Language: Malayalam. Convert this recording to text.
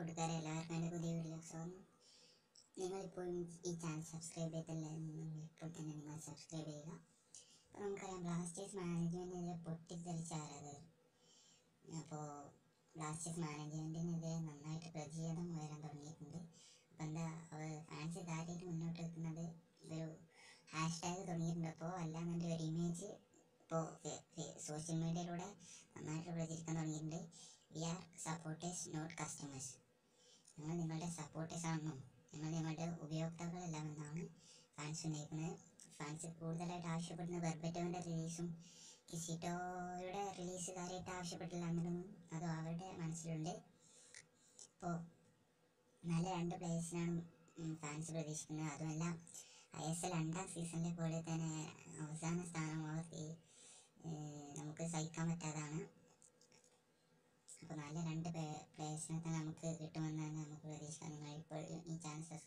കൂട്ടുകാരെ എല്ലാവർക്കും എന്റെ പുതിയ വീഡിയോസ്. നിങ്ങളിപ്പോഴും ഈ ചാനൽ സബ്സ്ക്രൈബ് എന്നുണ്ടെങ്കിൽ ഇപ്പോൾ തന്നെ നിങ്ങൾ സബ്സ്ക്രൈബ് ചെയ്യുക. അപ്പോൾ നമുക്കറിയാം ബ്ലാസ്റ്റേഴ്സ് മാനേജ്മെന്റിനെതിരെ പൊട്ടിത്തെറിച്ച ആരാധകർ അപ്പോൾ ബ്ലാസ്റ്റേഴ്സ് മാനേജ്മെന്റിനെതിരെ നന്നായിട്ട് പ്രതിഷേധം ഉയരാൻ തുടങ്ങിയിട്ടുണ്ട്. അപ്പോൾ എന്താ അവർ ഫാൻസ് കാര്യമായിട്ട് മുന്നോട്ട് വെക്കുന്നത് ഒരു ഹാഷ് ടാഗ് തുടങ്ങിയിട്ടുണ്ട്. അപ്പോൾ അല്ലാന്നുണ്ടെങ്കിൽ ഒരു ഇമേജ് ഇപ്പോൾ സോഷ്യൽ മീഡിയയിലൂടെ നന്നായിട്ട് പ്രചരിക്കാൻ തുടങ്ങിയിട്ടുണ്ട്. We are supporters not customers ആണെന്നും ഞങ്ങൾ നിങ്ങളുടെ ഉപയോക്താക്കളെല്ലാം എന്നാണ് ഫാൻസ് ഉന്നയിക്കുന്നത് ഫാൻസ് കൂടുതലായിട്ട് ആവശ്യപ്പെടുന്ന ബെർബറ്റോവിന്റെ റിലീസും കിസിറ്റോയുടെ റിലീസ് കാര്യമായിട്ട് ആവശ്യപ്പെട്ടില്ല അതും അവരുടെ മനസ്സിലുണ്ട്. ഇപ്പോൾ നല്ല രണ്ട് പ്ലേയേഴ്സിനാണ് ഫാൻസ് പ്രതീക്ഷിക്കുന്നത്. അതുമല്ല ഐ എസ് എൽ രണ്ടാം സീസണിലെ പോലെ തന്നെ അവസാന സ്ഥാനം അവർക്ക് നമുക്ക് സഹിക്കാൻ പറ്റാതാണ്. അപ്പോൾ നല്ല രണ്ട് പ്ലേയേഴ്സിനെ important instances